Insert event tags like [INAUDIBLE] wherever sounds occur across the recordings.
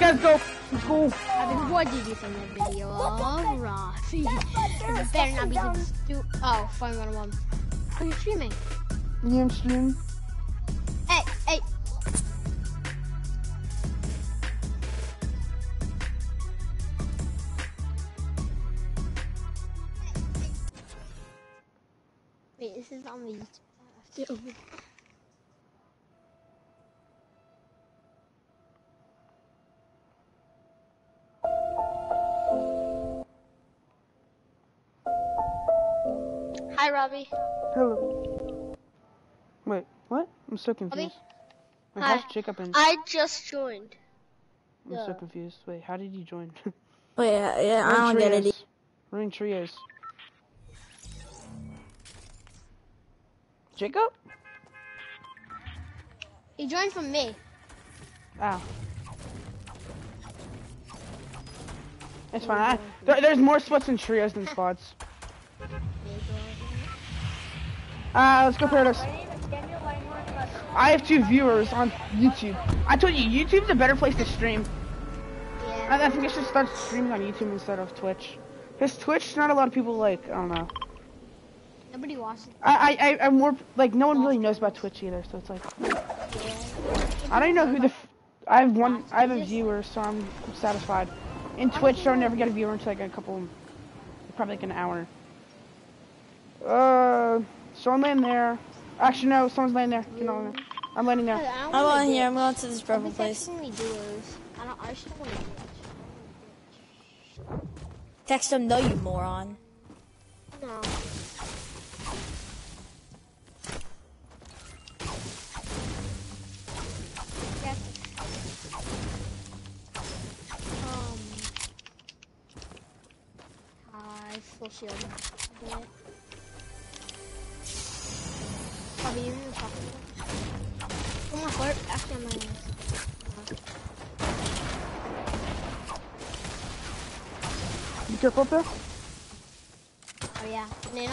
let's go, let's go. Let's go. what did you think of the video? Alright. it better not be the stu- Oh, fine, one one. Are you streaming? Me and stream. Hey, hey. Wait, this is on the YouTube. Hi, Robbie. Hello. Wait, what? I'm so confused. Wait, Hi. Jacob in? I just joined. I'm so confused. Wait, how did you join? Wait, [LAUGHS] oh, yeah, yeah, I Running don't get it. trios. Running trios. Jacob? He joined from me. Ow. It's fine. I, there, there's more splits in trios than squads. Uh, let's go Paradise. I have two viewers on YouTube. I told you, YouTube's a better place to stream. I, Yeah. I think I should start streaming on YouTube instead of Twitch. Because Twitch, not a lot of people like, I don't know. Nobody watches. I, I, I- I'm more, like, no one really knows about Twitch either, so it's like, I don't even know who the, f- I have one, I have a viewer, so I'm satisfied. In Twitch, I'll never get a viewer until like a couple, probably like an hour. Uh, someone laying there. Actually, no, someone's laying there. Get on there. I'm laying there. I'm on here. I'm going to this purple place. Texting. I don't. I just don't want to Text them, no, you moron. No. Yeah. Um. Hi, full shield. Up there. Oh yeah. Nana.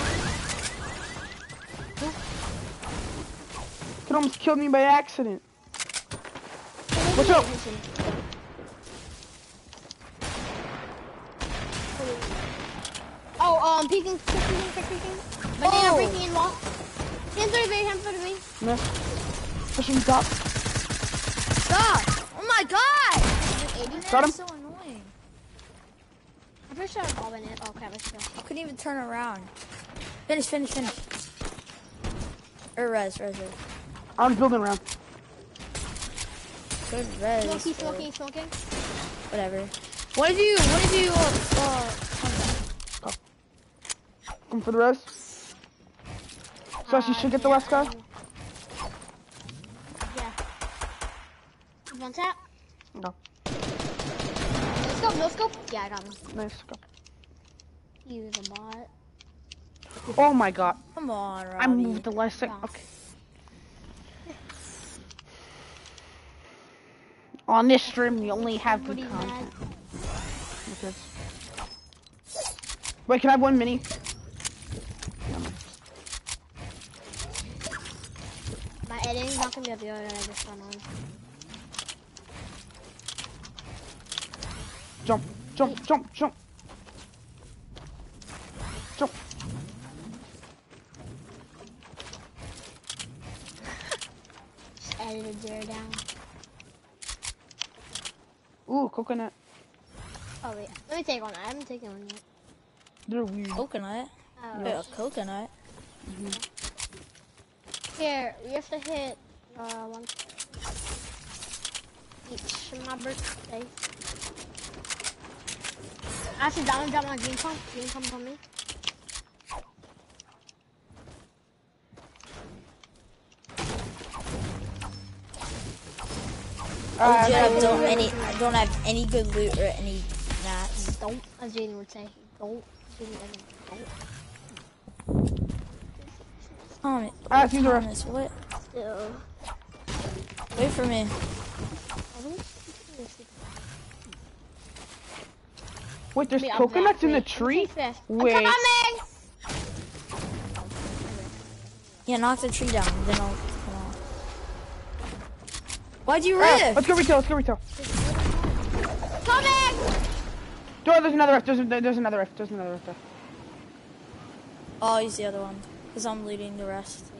Could almost killed me by accident. What's up? Oh, um, peeking, peeking, peeking, peeking. Banana Oh. breaking in wall. Hand for me, hand for me. Miss. Push him top. Stop! Oh my god! Got him. So annoying. I'm pretty sure I'm all in it. Oh crap, let's go. I couldn't even turn around. Finish, finish, finish. Or res, res, res. I'm building around. Good res. Smoking, smoking, smoking. Whatever. What did you, what did you, uh, uh, Come for the rest. So you should get the last guy. Yeah. One tap. No. No scope, no scope. Yeah, I got him. Nice. Go. Use a bot. Oh my god. come on, Robbie. I moved the last second. Okay. On this stream, we only have good content. Okay. Wait, can I have one mini? My editing's not gonna be able to do it. I just went on. Jump, jump, jump, jump. Jump. [LAUGHS] Just edited zero down. Ooh, coconut. Oh wait, let me take one. I haven't taken one yet. They're weird. Coconut? Oh. Wait, a coconut? Here, we have to hit uh one each my birthday. Actually, that one dropped my green pump. Green pump on me. Uh, Oh, dude, I don't any, I don't have any good loot or any mats. Don't, as Jaden would say. Don't. Jaden doesn't. Don't. Thomas, Ah, it's Thomas, what? Still. Wait for me. Wait, there's Wait, coconuts in the tree? Fast. I'm Wait. coming! Yeah, knock the tree down, then I'll come on. Why'd you Ah, let's go retail, let's go retail. Coming! Oh, there's another rift. There's, there's another rift. There's another rift there. Oh, he's the other one. Because I'm leading the rest.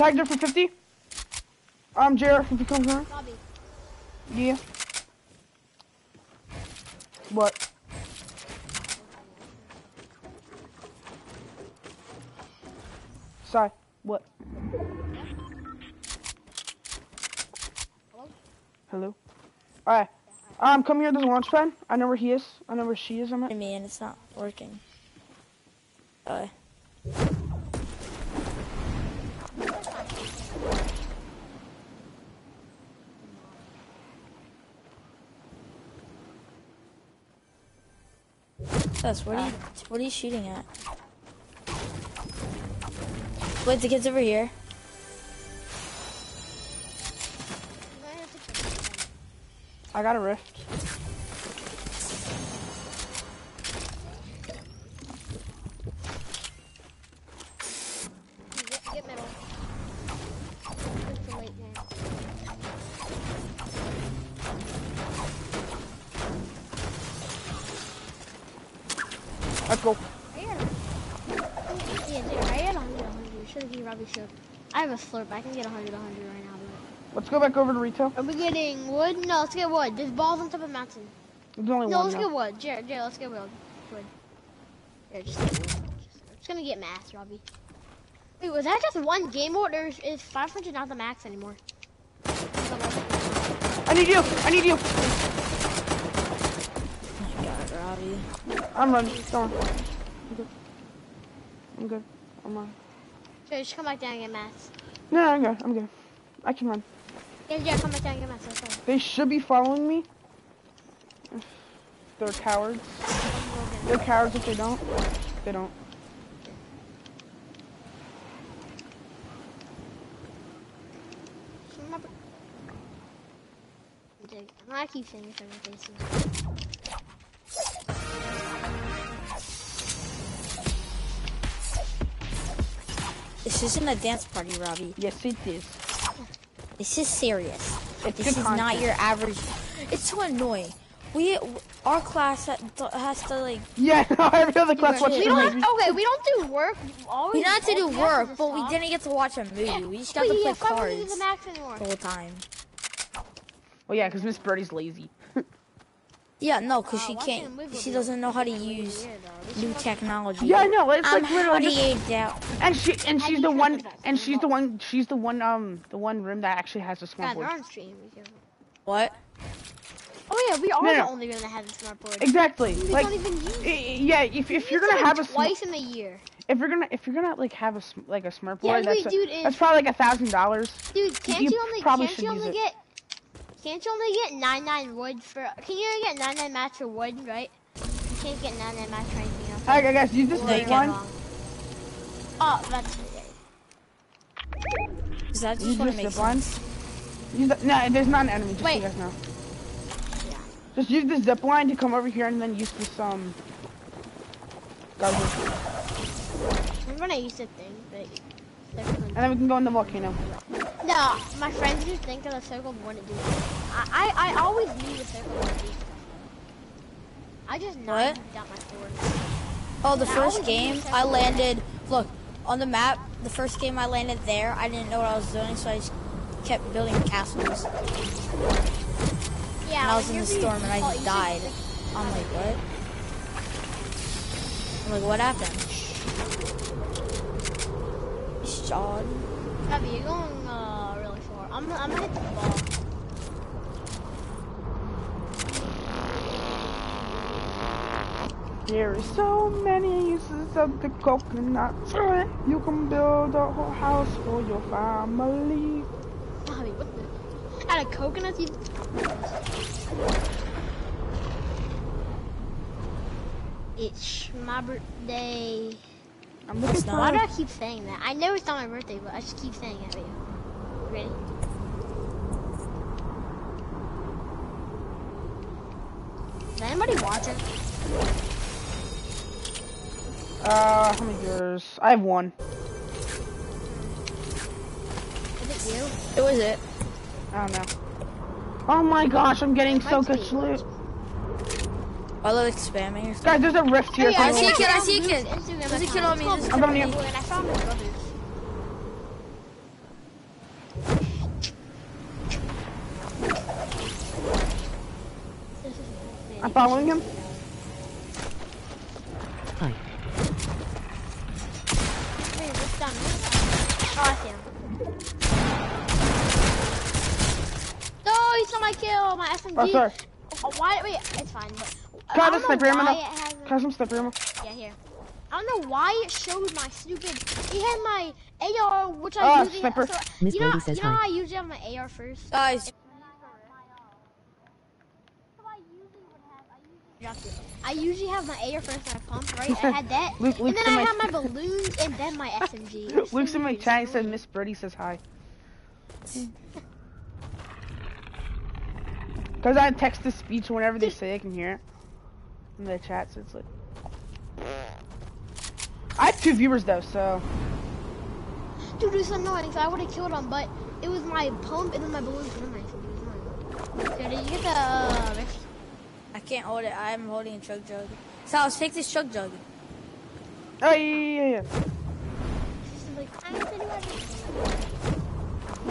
Tagged her for 50. Um, JR, if you come here. Bobby, Yeah. What? Sorry. What? Hello? Hello? Alright. Um, come here, there's a launch pad. I know where he is. I know where she is. I'm at. Me and it's not working. Uh, Gus, what are you what are you shooting at? Wait, the kid's over here. I got a rift. out. Get, get middle. It's too late now. Let's go. I had a- Yeah, dude, I had 100, 100. Should have Robbie should. I have a slurp. I can get 100, 100 right now. But... Let's go back over to retail. Are we getting wood? No, let's get wood. There's balls on top of mountain. There's only No, one let's now. get wood. Jared, Jared, let's get wood. Wood. Yeah, just get wood. Just, I'm just gonna get mats, Robbie. Wait, was that just one game mode or is- is 500 not the max anymore? I need you. I need you. Oh my god, Robbie. I'm running. On. I'm good. I'm good. I'm on. Jared, just come back down and get mats. No, no, I'm good. I'm good. I can run. Yeah, Jared, come back down and get mats. Let's go. They should be following me. They're cowards. Let's go get They're cowards if they don't. They don't. it. Remember- Dig. I keep saying this every This isn't a dance party, Robbie. Yes, it is. This is serious. It's This good is not your average. It's so annoying. We, our class has to like. Yeah, no, every other class We watches We don't have, okay, we don't do work. Always, We not have to do work, are but we didn't get to watch a movie. We just got Wait, to play yeah, 500 cards the the whole time. Well, yeah, because Miss Birdie's lazy. Yeah, no, because Wow, she can't. She doesn't know how to use weird, though. This new technology. Yeah, I know. It's I'm like literally just, already out. and she and she's the one and she's the one she's the one um the one room that actually has a smart God, they're board. on stream. What? Oh yeah, we are No, the no. only room that has a smart board. Exactly. We Like, don't even use it. yeah, if if you're gonna have a sm- twice in the year, if you're gonna if you're gonna like have a like a smart Yeah, board, that's wait, a- dude, that's probably like a thousand dollars. dude. Can't you you, only probably can't you only get can't you only get nine nine wood for? Can you only get nine nine mats for wood, right? You can't get nine nine mats for anything else. Alright, guys, use this No, you zip can't. line. Oh, that's Is that Use just what this it makes zip line. sense? Use the, no, there's not an enemy. Just so Wait. you guys know. Yeah. Just use the zip line to come over here and then use this um. Garbage. Remember when I used to think that And then we can go in the volcano. No, my friends to think that the circle wouldn't do that. I, I, I always knew the circle would do stuff. I just What? not got my forward. Oh, the I first always game I landed. Look on the map. The first game I landed there. I didn't know what I was doing, so I just kept building castles. Yeah, And I was in the storm and I just died. I'm like, what? I'm like, what happened? Abby, you're going far. I'm, gonna hit the ball. There are so many uses of the coconut. You can build a whole house for your family. Bobby, what the? Out of coconuts, you. It's my birthday. I'm looking. Why do I keep saying that? I know it's not my birthday, but I just keep saying it. Ready? Ready? Is anybody watching? Uh, how many viewers? I have one. Is it you? Who is it? I don't know. Oh my gosh, I'm getting so Might good be. loot. I love spamming or something. Guys, there's a rift here. Hey, I see a kid, I see a kid. There's a kid on me, there's a kid on me. Blue, And I found his brothers. I'm following him. Hi. Hey, what's done? Oh, I see him. No, he's not my kill. My SMG. Oh, sorry. Oh, why? Wait, it's fine. But I Can I don't have a know sniper ammo? why it Can I have some sniper ammo? Yeah, here. I don't know why it showed my stupid. He had my AR, which I Ah, usually. sniper. So, Miss you know, Lady says you know hi. how I usually have my AR first. Guys, Dropped it. I usually have my AR first and I pump, right? I had that. [LAUGHS] Luke- and then I my- have my balloons and then my SMG. Luke's in my chat. Said Miss Birdie says hi. [LAUGHS] Cause I text to speech whenever they say I can hear it in the chat, so it's like. I have two viewers though, so Dude, it's annoying because I would have killed him, but it was my pump and then my balloons and then my SMG. So did you get the uh? I can't hold it. I'm holding a chug jug. Sal, take this chug jug. oh yeah yeah yeah. She's like, I don't think I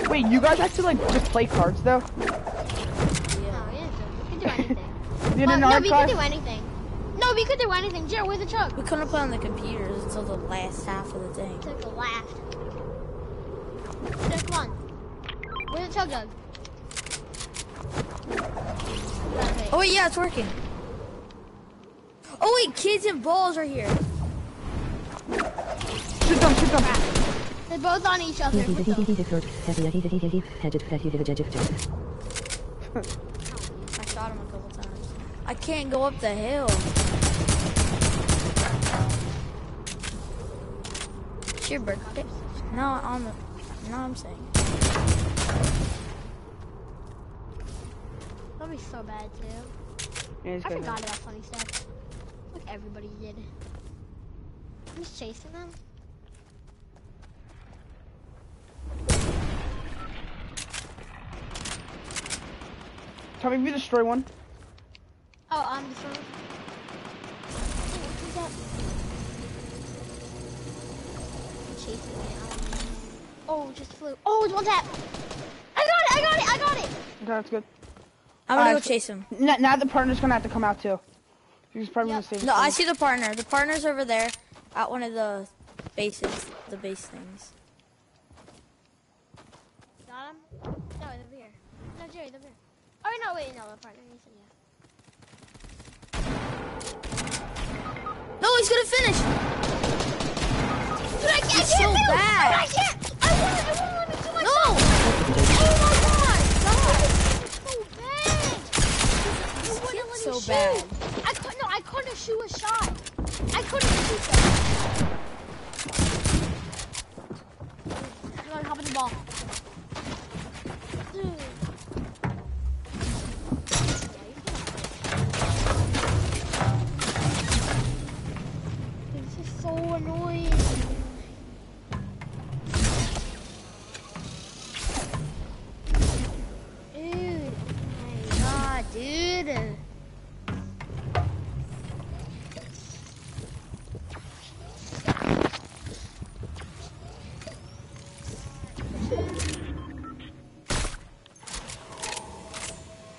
yeah. Wait, you guys actually like just play cards though? No, yeah, oh, we could do anything. [LAUGHS] Did But, no, we class? could do anything. No, we could do anything. Jared, where's the truck? We couldn't play on the computers until the last half of the thing. Took a laugh. Just one. Where's the chug jug? Oh wait, yeah, it's working. Oh wait, kids and balls are here. Shoot them, shoot them. They're both on each other. I shot him a couple times. I can't go up the hill. It's your birthday. No, on the. No, I'm saying. That'd be so bad too. Yeah, I forgot about funny stuff. Like everybody did. I'm just chasing them. Tell me if you destroy one. Oh, I'm just one. Oh, who's that? Chasing me. Oh, just flew. Oh, it's one tap. I got it! I got it! I got it! Okay, that's good. I'm gonna Uh, go chase him. Now, now the partner's gonna have to come out too. He's probably Yep. gonna save. No, I see the partner. The partner's over there at one of the bases, the base things. Got him? No, he's over here. No, Jerry, he's over here. Oh, no, wait, no, the partner. He said yeah. No, he's gonna finish. Dude, I can't He's so get him! bad. I can't!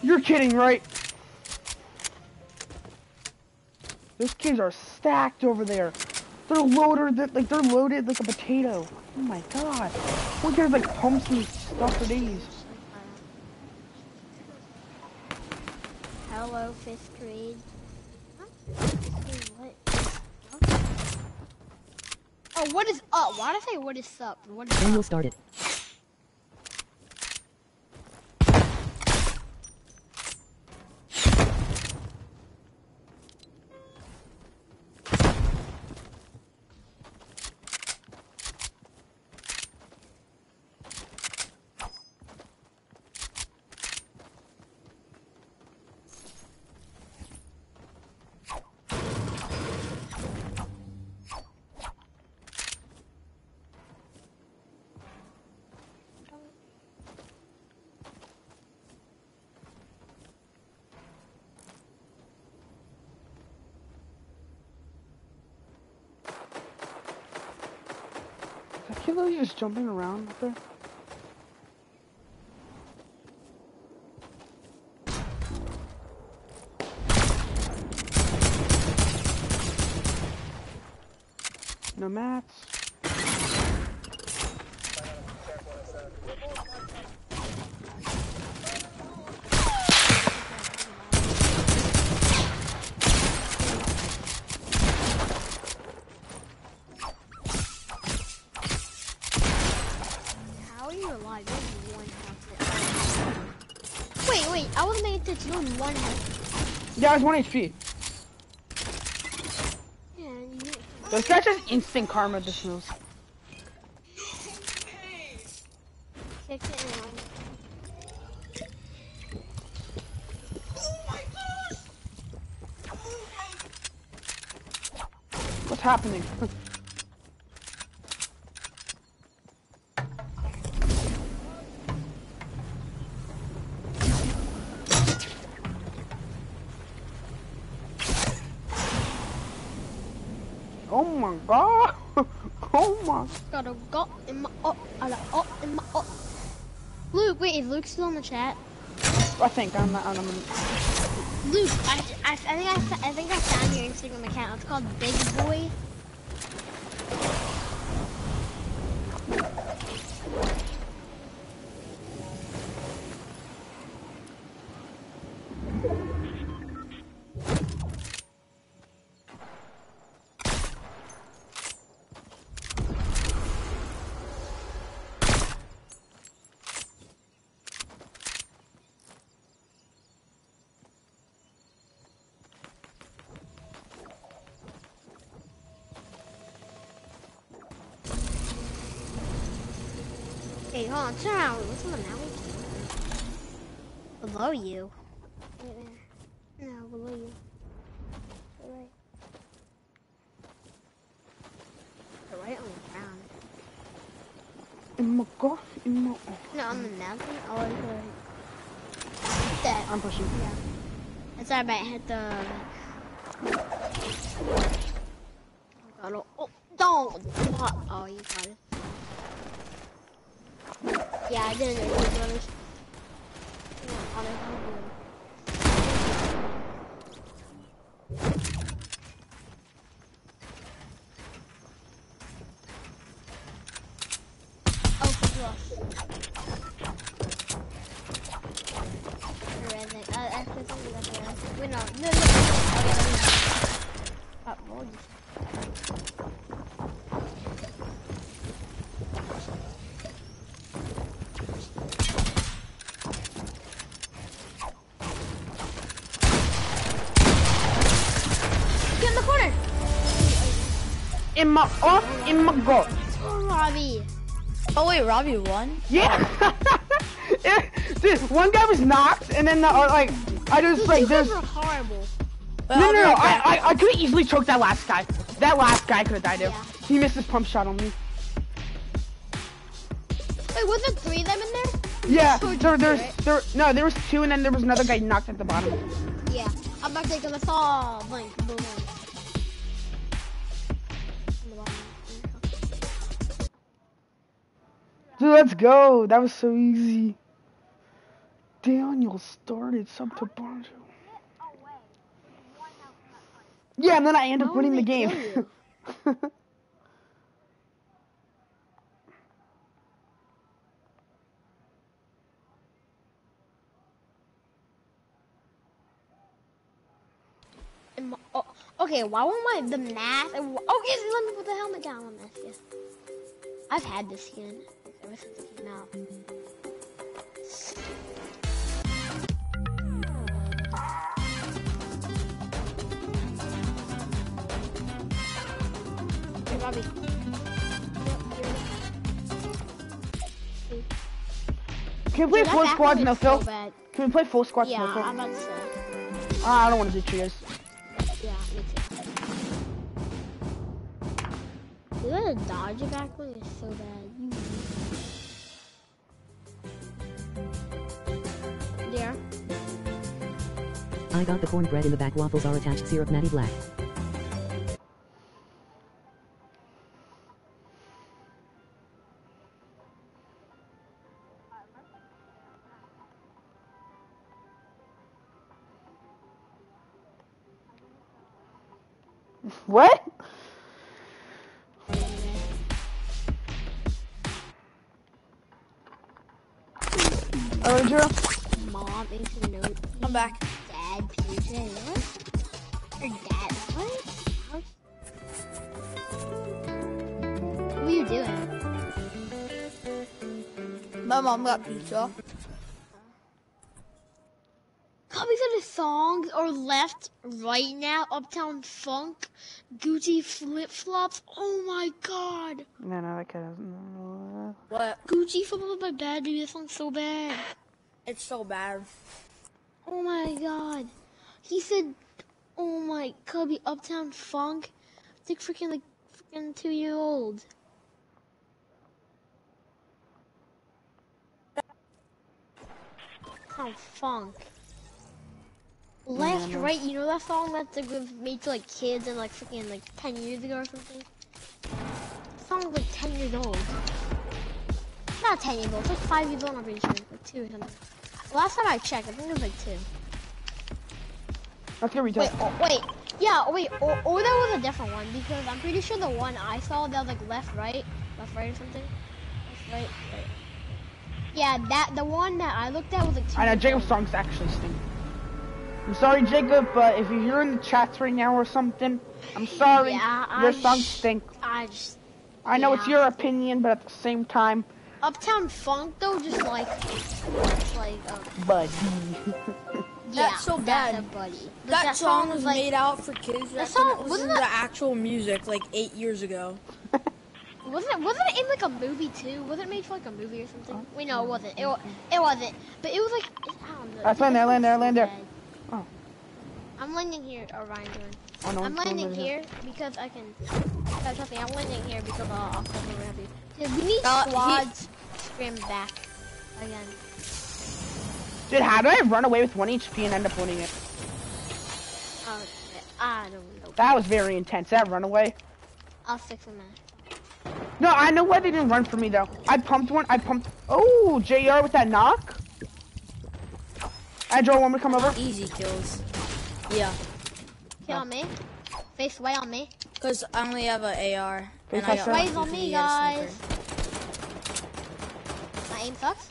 You're kidding, right? Those kids are stacked over there. They're loaded, they're, like they're loaded like a potato. Oh my god. We're gonna like pumps and stuff for these. Hello, fifth grade. Oh, what is up? Why did I say what is up? What is Daniel started. That kid literally just jumping around up there? No mats. How are you alive? You have one health. Wait, wait. I was made to do one health. Yeah, I was 1 HP. Yeah, you. This guy just instant karma this moves. What's happening? [LAUGHS] [LAUGHS] oh my! Got a got in my up, I like up in my up. Luke, wait, is Luke still in the chat? I think I'm not. I'm, I'm, Luke, I, I, I think I, I think I found your Instagram account. It's called Big Boy. Hey, hold on, turn around. What's on the mountain? Below you. Right there. No, below you. To the right. To the right on the ground. in my god, in my. No, on the mountain. Oh, like the... That. I'm pushing. Yeah. That's why I might hit the... Oh, God. Oh, oh, don't! Oh, you got it. Yeah, I didn't know I don't know. Oh. Red thing. I, I think that's there. Wait, no, no, no. Me. Oh, In my off, in my god. Oh, Robbie. Oh wait, Robbie won. Yeah. Yeah, [LAUGHS] Dude, one guy was knocked, and then the, uh, like I just like this. horrible. But No, I'll no, no. I, I, I could easily choked that last guy. That last guy could have died. Yeah. He missed his pump shot on me. Wait, was there three of them in there? Yeah, [LAUGHS] there, there's, there, no, there was two, and then there was another guy knocked at the bottom. Yeah. I'm to take them. I blank. Boom. Dude, let's go. That was so easy. Daniel started sub to Bonjo. Yeah, and then I end up winning the game. [LAUGHS] oh, okay, why won't my the mask? Okay, oh, so let me put the helmet down on this. Yeah. I've had this skin ever since it. Hey, Robbie. Can we play Dude, full that squads no fill? so. Can we play four squads Yeah, no fill? I'm about to say. Ah, I don't want to do trios. Yeah, me too. You gotta dodge it back when it's so bad. I got the cornbread in the back. Waffles are attached. Syrup Natty Black. What? Oh, Drew? Mom makes a note. I'm back. Dad PJ. What? Your dad? What? What are you doing? My mom got pizza. Copies of the songs are left right now. Uptown Funk, Gucci Flip Flops. Oh my god. No, no, that kid doesn't. What? Gucci Flip Flops by Bad Dude. This song's so bad. It's so bad. Oh my god. He said, oh my, Cubby, Uptown Funk. It's like freaking, like, freaking two year old. Uptown Funk. Left, no. right, you know that song that's like made to like kids and like freaking like 10 years ago or something? The song's like 10 years old. Not 10 years old, it's like 5 years old, I'm pretty sure. Like 2 or something. Last time I checked, I think it was like 2. Let's get retail. Wait, oh, wait. Yeah, oh, wait, or, or that was a different one because I'm pretty sure the one I saw that was like left, right, left, right, or something. Left, right, right. Yeah, that the one that I looked at was like. two I know Jacob's songs actually stink. I'm sorry, Jacob, but if you're hearing the chats right now or something, I'm sorry. Yeah, Your songs stink. I just I know it's your opinion, but at the same time, Uptown Funk though, just like, it's like, uh, buddy. [LAUGHS] yeah, That's so that's bad. a buddy. But That, song was like, made out for kids. That song- didn't wasn't listen that- the actual music like eight years ago. [LAUGHS] Wasn't it, wasn't it in like a movie too? Wasn't it made for like a movie or Oh. something? Wait, no, it wasn't. It, it wasn't. But it was like, I don't know. That's land there, land there, land there. Oh. I'm landing here, oh, Ryan doing. Oh, no, I'm landing here because I can. No, trust me, I'm landing here because uh, I'll cover wherever you. Dude, we need Uh, he- squads scrim back again. Dude, how do I run away with one HP and end up winning it? Oh. I don't know. That was very intense. That runaway. I'll stick with that. No, I know why they didn't run for me though. I pumped one. I pumped. Oh, Jr. with that knock. I draw one to come over. Easy kills. Yeah, Kill me. Face way on me. Because I only have an AR. Face and I us got up. On me, to get a guys. sniper. My aim sucks.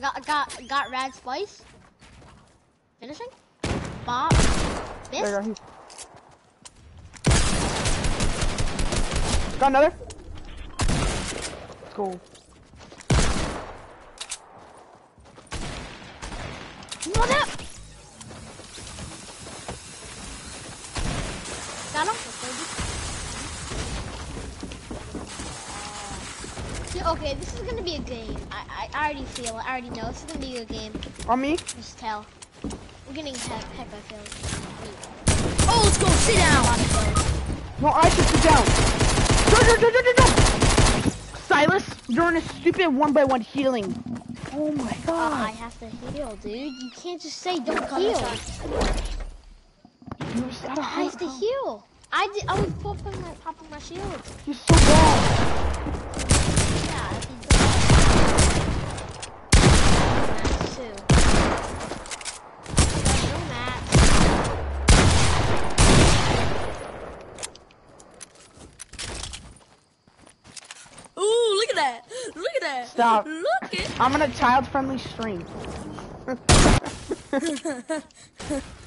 Got got got rad splice. Finishing. Bob. There you go. Got another. Let's go. What up? Gonna be a game. I, I, I already feel it. I already know this is gonna be a game. On me. Just tell. We're getting heck, heck I feel. Oh, let's go. Sit down. No, I should sit down. No, no, no, no, no, no. Silas, you're in a stupid one by one healing. Oh my oh, god. I have to heal, dude. You can't just say don't Come heal. inside. You just gotta I have to heal. heal. I did. I was popping my popping my shield. You're so bad. Yeah, I did that. Match two. No match. Ooh, look at that. Look at that. Stop. Look at. I'm on a child friendly stream. [LAUGHS]